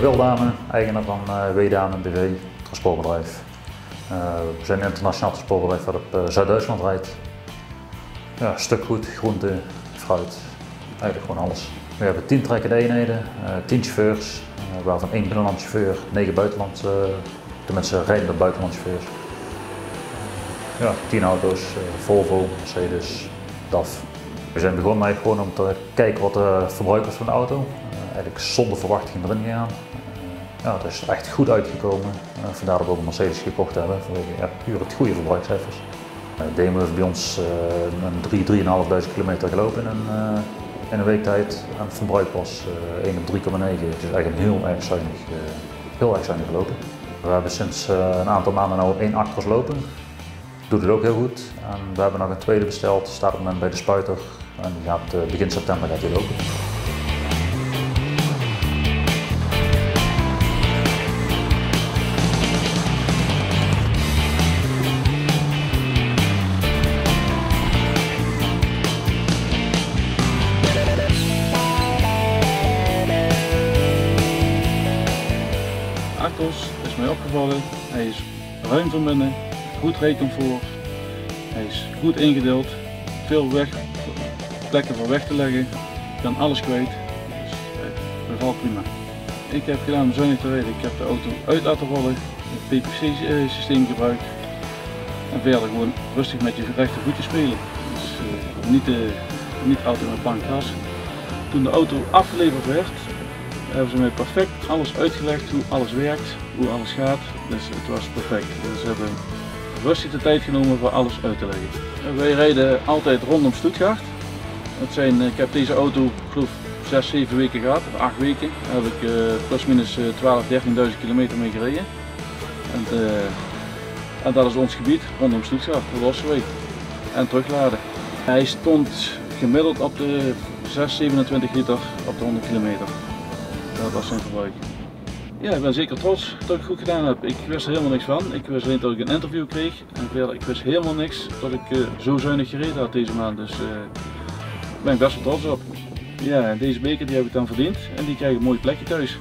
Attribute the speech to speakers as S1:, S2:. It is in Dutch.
S1: ben Wil Dame, eigenaar van uh, Wedame BV, transportbedrijf. Uh, we zijn een internationaal transportbedrijf dat op uh, Zuid-Duitsland rijdt. Ja, stukgoed, groente, fruit, eigenlijk gewoon alles. We hebben 10 trekkende eenheden, 10 chauffeurs, waarvan één binnenland chauffeur, 9 buitenland, de mensen rijden op buitenland chauffeurs. Ja, 10 auto's, Volvo, Mercedes, DAF. We zijn begonnen eigenlijk gewoon om te kijken wat de verbruik was van de auto eigenlijk zonder verwachting erin gegaan. Uh, ja, het is echt goed uitgekomen. Uh, vandaar dat we ook Mercedes gekocht hebben, vanwege ja, puur het goede verbruikscijfers. Uh, Demo heeft bij ons een 3, 3.500 kilometer gelopen in een, in een week tijd. En het verbruik was 1 op 3,9. Het is eigenlijk heel erg zuinig, heel erg zuinig gelopen. We hebben sinds een aantal maanden nu één actros lopen. Doet het ook heel goed. We hebben nog een tweede besteld, staat op het moment bij de spuiter. En die gaat, begin september gaat die lopen.
S2: Is mij opgevallen. Hij is ruim van binnen, goed rijcomfort. Hij is goed ingedeeld, veel weg, plekken voor weg te leggen. Kan alles kwijt, dus het bevalt prima. Ik heb gedaan om zuinig te rijden. Ik heb de auto uit laten rollen, het PPC systeem gebruikt. En verder gewoon rustig met je rechte voetje spelen. Dus uh, niet, uh, niet altijd met plank. Toen de auto afgeleverd werd, hebben ze mij perfect alles uitgelegd hoe alles werkt, hoe alles gaat. Dus het was perfect. Dus ze hebben rustig de tijd genomen voor alles uit te leggen. Wij rijden altijd rondom Stuttgart. Het zijn, ik heb deze auto geloof 6, 7 weken gehad, of 8 weken. Daar heb ik uh, plus minus 12, 13.000 kilometer mee gereden. En, uh, en, dat is ons gebied rondom Stuttgart, de Losseweg. En terugladen. Hij stond gemiddeld op de 6, 27 liter op de 100 kilometer. Dat was zijn verbruik. Ja, ik ben zeker trots dat ik het goed gedaan heb. Ik wist er helemaal niks van. Ik wist alleen dat ik een interview kreeg. En verder, ik wist helemaal niks dat ik uh, zo zuinig gereden had deze maand. Dus daar ben ik best wel trots op. Ja, deze beker die heb ik dan verdiend en die krijg ik een mooi plekje thuis.